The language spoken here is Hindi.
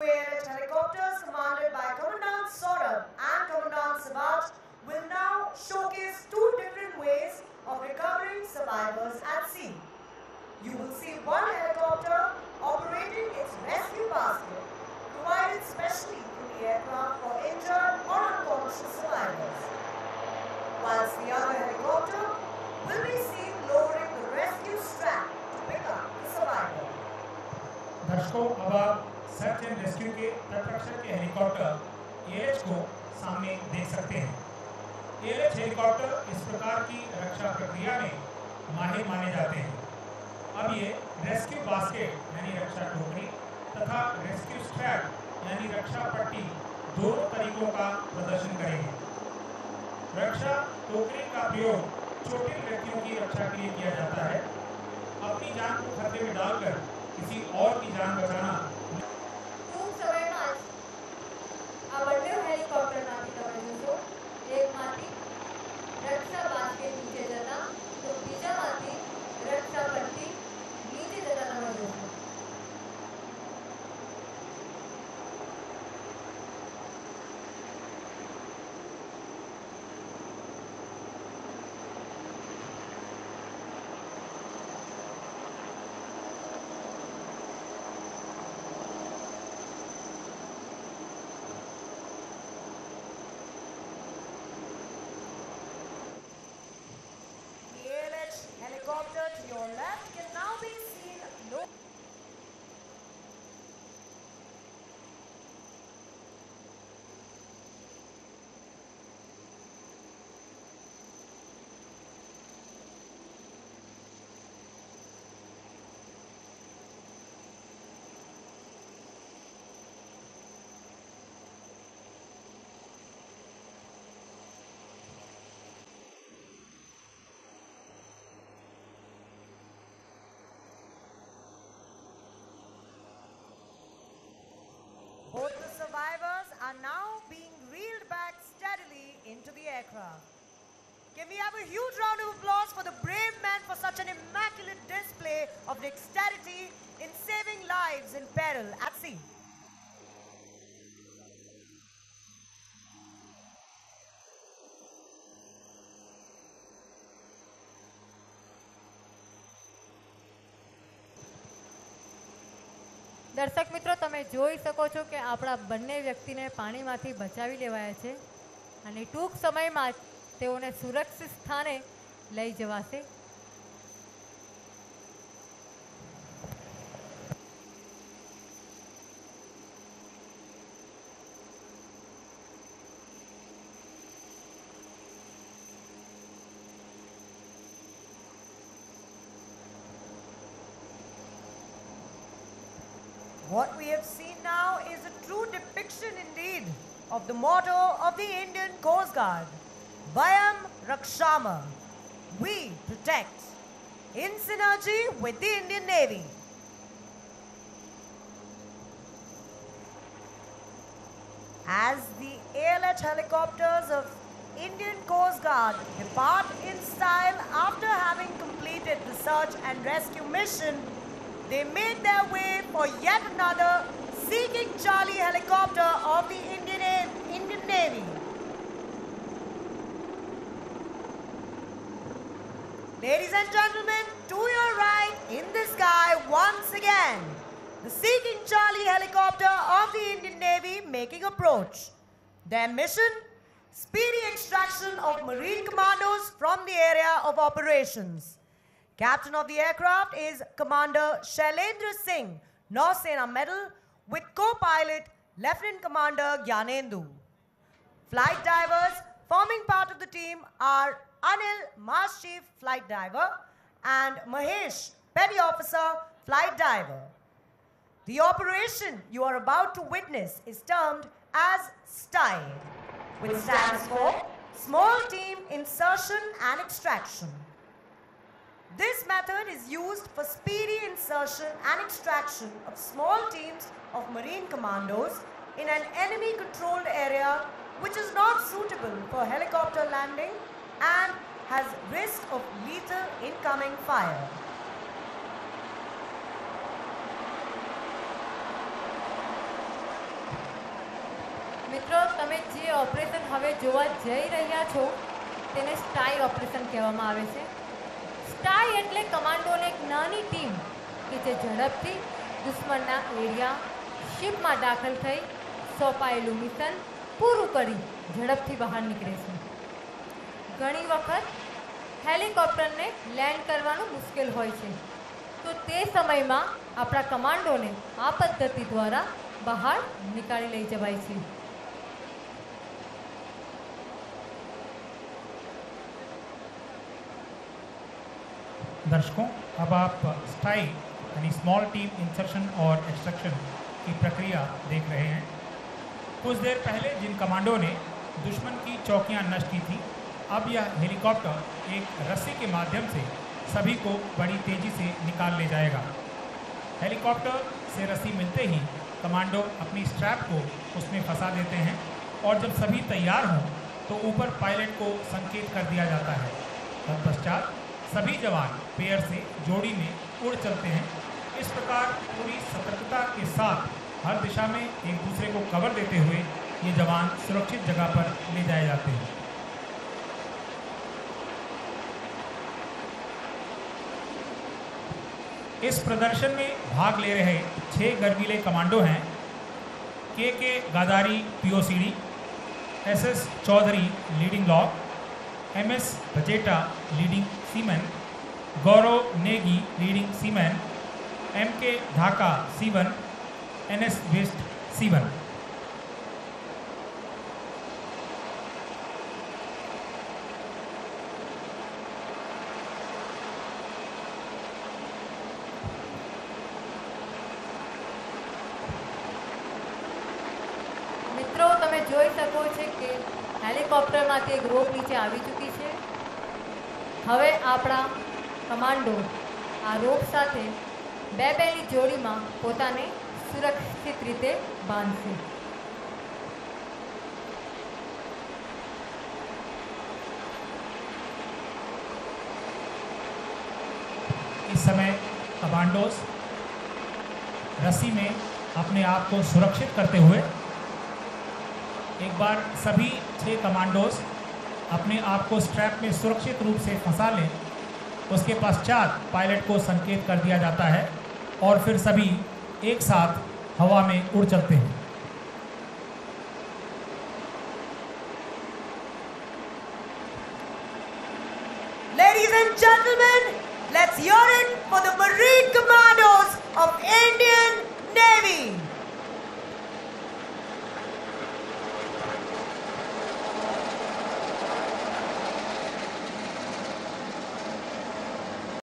Air helicopters commanded by Commandant Saurabh and Commandant Sabat will now showcase two different ways of recovering survivors at sea. You will see one helicopter operating its rescue basket provided specially to the aircraft for injured or unconscious survivors. Whilst the other helicopter will be seen lowering the rescue strap to pick up the survivor. दर्शकों अब आप Search and rescue के तटरक्षक के हेलीकॉप्टर एएच को सामने देख सकते हैं। एएच हेलीकॉप्टर इस प्रकार की रक्षा प्रक्रिया में माहिर माने जाते हैं। अब ये रेस्क्यू बास्केट यानी रक्षा टोकरी तथा रेस्क्यू स्ट्रैप यानी रक्षा पट्टी दोनों तरीकों का प्रदर्शन करेंगे। रक्षा टोकरी का प्रयोग छोटे व्यक्तियों की रक्षा के लिए किया जाता है। अपनी जान को खतरे में डालकर किसी और की जान बचाना aircraft. Can we have a huge round of applause for the brave men for such an immaculate display of dexterity in saving lives in peril at sea? દર્શક મિત્રો તમે જોઈ શકો છો કે આપણા બંને વ્યક્તિને પાણીમાંથી બચાવી લેવાયા છે અને ટૂંક સમયમાં જ તેઓને સુરક્ષિત સ્થાને લઈ જવાશે What we have seen now is a true depiction indeed of the motto of the Indian Coast Guard Bayam Rakshama. We protect in synergy with the Indian Navy. As the ALH helicopters of Indian Coast Guard depart in style after having completed the search and rescue mission, they make their way for yet another Seeking Charlie helicopter of the Navy. Ladies and gentlemen, to your right in the sky once again, the Seeking Charlie helicopter of the Indian Navy making approach. Their mission? Speedy extraction of Marine commandos from the area of operations. Captain of the aircraft is Commander Shailendra Singh, Nausena Medal, with co-pilot Lieutenant Commander Gyanendu. Flight divers forming part of the team are Anil, Mast Chief Flight Diver, and Mahesh, Petty Officer Flight Diver. The operation you are about to witness is termed as STIDE, which stands for Small Team Insertion and Extraction. This method is used for speedy insertion and extraction of small teams of marine commandos in an enemy controlled area which is not suitable for helicopter landing and has risk of lethal incoming fire. મિત્રો તમે જે ઓપરેશન હવે જોવા જઈ રહ્યા છો તેને સ્ટાઈ ઓપરેશન કહેવામાં આવે છે સ્ટાઈ એટલે કમાન્ડોની એક નાની ટીમ કે જે ઝડપથી દુશ્મનના એરિયા શિપમાં દાખલ થઈ સોંપાયેલું મિશન પૂરું કરી ઝડપથી બહાર નીકળે છે ઘણી વખત હેલિકોપ્ટરને લેન્ડ કરવાનું મુશ્કેલ હોય છે તો તે સમયમાં આપણા કમાન્ડોને આ પદ્ધતિ દ્વારા બહાર નીકાળી લઈ જવાય છે दर्शकों अब आप स्टाई यानी स्मॉल टीम इंसर्शन और एक्सट्रक्शन की प्रक्रिया देख रहे हैं कुछ देर पहले जिन कमांडो ने दुश्मन की चौकियाँ नष्ट की थी, अब यह हेलीकॉप्टर एक रस्सी के माध्यम से सभी को बड़ी तेज़ी से निकाल ले जाएगा। हेलीकॉप्टर से रस्सी मिलते ही कमांडो अपनी स्ट्रैप को उसमें फंसा देते हैं और जब सभी तैयार हों तो ऊपर पायलट को संकेत कर दिया जाता है। तत्पश्चात सभी जवान पेयर से जोड़ी में उड़ चलते हैं। इस प्रकार पूरी सतर्कता के साथ हर दिशा में एक दूसरे को कवर देते हुए ये जवान सुरक्षित जगह पर ले जाए जाते हैं। इस प्रदर्शन में भाग ले रहे छह गर्वीले कमांडो हैं। K K Gadari, POCD, S S Chaudhary, leading lock M S Bajeta, leading seaman, Gaurav Negi, leading seaman, M K Dhaka, सीवन એનએસ વેસ્ટ સીવન. મિત્રો, તમે જોઈ શકો છો કે હેલિકોપ્ટરમાંથી એક રોપ નીચે આવી ચૂકી છે. હવે આપણા કમાન્ડો આ રોપ સાથે બે બેની જોડીમાં પોતાને સુરક્ષિત રીતે બાંધશે इस समय कमांडोज रस्सी में अपने आप को सुरक्षित करते हुए एक बार सभी छह कमांडोज अपने आप को स्ट्रैप में सुरक्षित रूप से फंसा लें उसके पश्चात पायलट को संकेत कर दिया जाता है और फिर सभी एक साथ हवा में उड़ चलते हैं। Ladies and gentleman let's your in for the marine commandos of Indian Navy